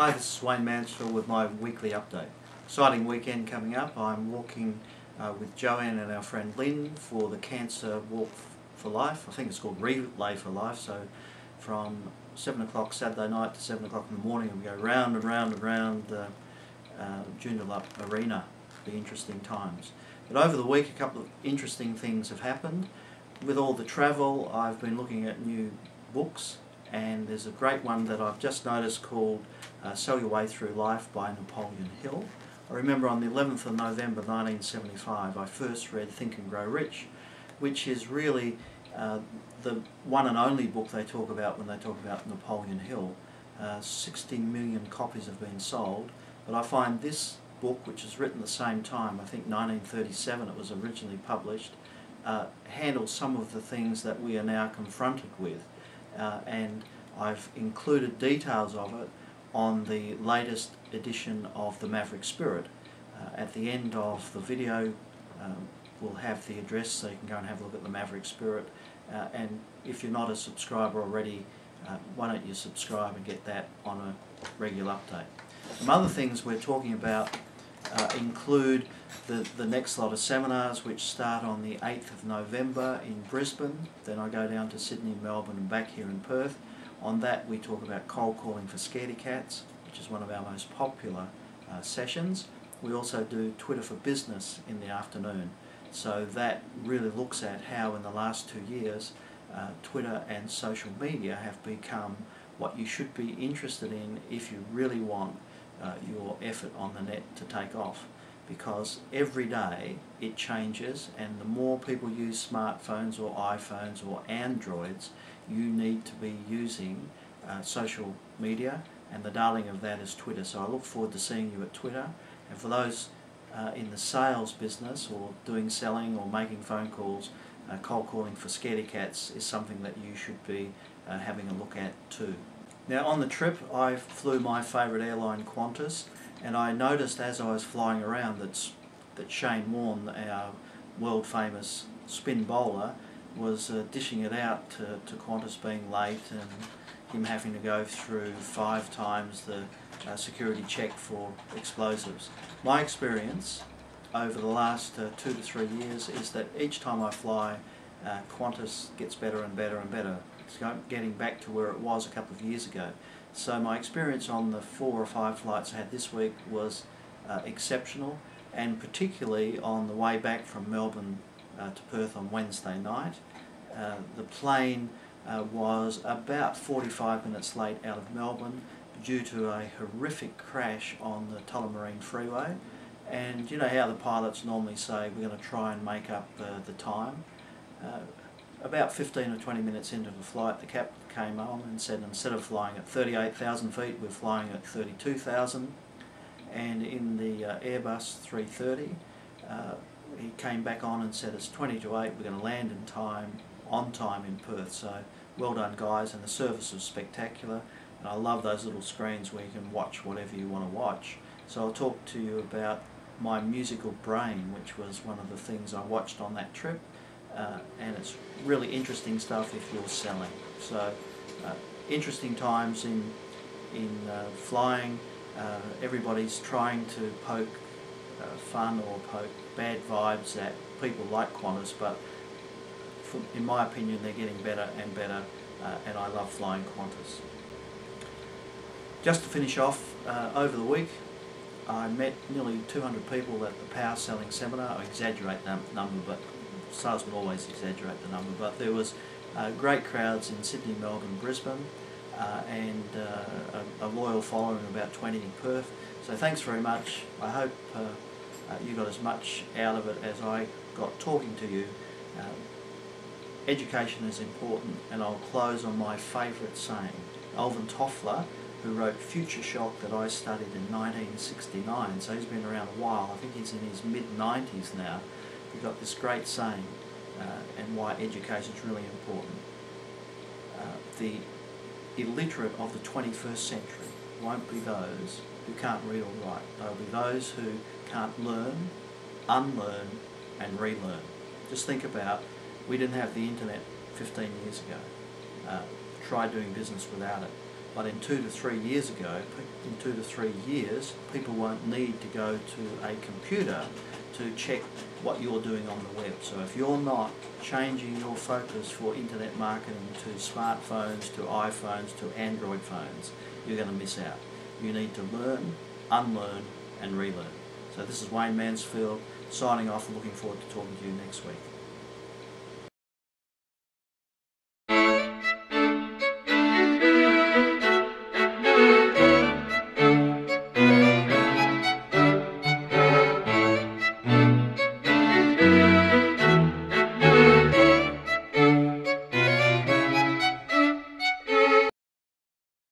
Hi, this is Wayne Mansfield with my weekly update. Exciting weekend coming up. I'm walking uh, with Joanne and our friend Lynn for the Cancer Walk for Life. I think it's called Relay for Life. So from 7 o'clock Saturday night to 7 o'clock in the morning we go round and round and round the uh, Joondalup Arena. It'll interesting times. But over the week a couple of interesting things have happened. With all the travel I've been looking at new books and there's a great one that I've just noticed called uh, Sell Your Way Through Life by Napoleon Hill. I remember on the 11th of November 1975 I first read Think and Grow Rich, which is really uh, the one and only book they talk about when they talk about Napoleon Hill. Uh, 16 million copies have been sold, but I find this book, which is written the same time, I think 1937 it was originally published, uh, handles some of the things that we are now confronted with uh, and I've included details of it on the latest edition of the Maverick Spirit. Uh, at the end of the video um, we'll have the address so you can go and have a look at the Maverick Spirit uh, and if you're not a subscriber already uh, why don't you subscribe and get that on a regular update. Some other things we're talking about uh, include the, the next lot of seminars which start on the 8th of November in Brisbane, then I go down to Sydney, Melbourne and back here in Perth. On that we talk about cold calling for scaredy cats, which is one of our most popular uh, sessions. We also do Twitter for Business in the afternoon. So that really looks at how in the last two years uh, Twitter and social media have become what you should be interested in if you really want uh, your effort on the net to take off. Because every day it changes and the more people use smartphones or iPhones or Androids you need to be using uh, social media and the darling of that is Twitter. So I look forward to seeing you at Twitter. And for those uh, in the sales business or doing selling or making phone calls uh, cold calling for scaredy cats is something that you should be uh, having a look at too. Now on the trip I flew my favourite airline Qantas and I noticed as I was flying around that, that Shane Warne, our world famous spin bowler, was uh, dishing it out to, to Qantas being late and him having to go through five times the uh, security check for explosives. My experience over the last uh, two to three years is that each time I fly uh, Qantas gets better and better and better getting back to where it was a couple of years ago. So my experience on the four or five flights I had this week was uh, exceptional and particularly on the way back from Melbourne uh, to Perth on Wednesday night. Uh, the plane uh, was about 45 minutes late out of Melbourne due to a horrific crash on the Tullamarine Freeway and you know how the pilots normally say we're going to try and make up uh, the time. About 15 or 20 minutes into the flight, the captain came on and said instead of flying at 38,000 feet, we're flying at 32,000. And in the uh, Airbus 330, uh, he came back on and said it's 20 to 8, we're going to land in time, on time in Perth. So well done guys, and the service was spectacular. And I love those little screens where you can watch whatever you want to watch. So I'll talk to you about my musical brain, which was one of the things I watched on that trip uh, and it's really interesting stuff if you're selling. So uh, interesting times in, in uh, flying. Uh, everybody's trying to poke uh, fun or poke bad vibes at people like Qantas, but for, in my opinion they're getting better and better and I love flying Qantas. Just to finish off, over the week I met nearly 200 people at the power selling seminar. I exaggerate that number, but salesmen always exaggerate the number, but there was uh, great crowds in Sydney, Melbourne, Brisbane, uh, and uh, a, a, loyal following, of about 20 in Perth. So thanks very much. I hope uh, uh, you got as much out of it as I got talking to you. Um, education is important, and I'll close on my favourite saying. Alvin Toffler, who wrote Future Shock that I studied in 1969, so he's been around a while. I think he's in his mid-90s now we've got this great saying uh, and why education is really important. Uh, the illiterate of the 21st century won't be those who can't read or write. They'll be those who can't learn, unlearn and relearn. Just think about, we didn't have the internet 15 years ago. Uh, try doing business without it. But in two to three years ago, in two to three years, people won't need to go to a computer to check what you're doing on the web. So if you're not changing your focus for internet marketing to smartphones, to iPhones, to Android phones, you're going to miss out. You need to learn, unlearn, and relearn. So this is Wayne Mansfield signing off and looking forward to talking to you next week.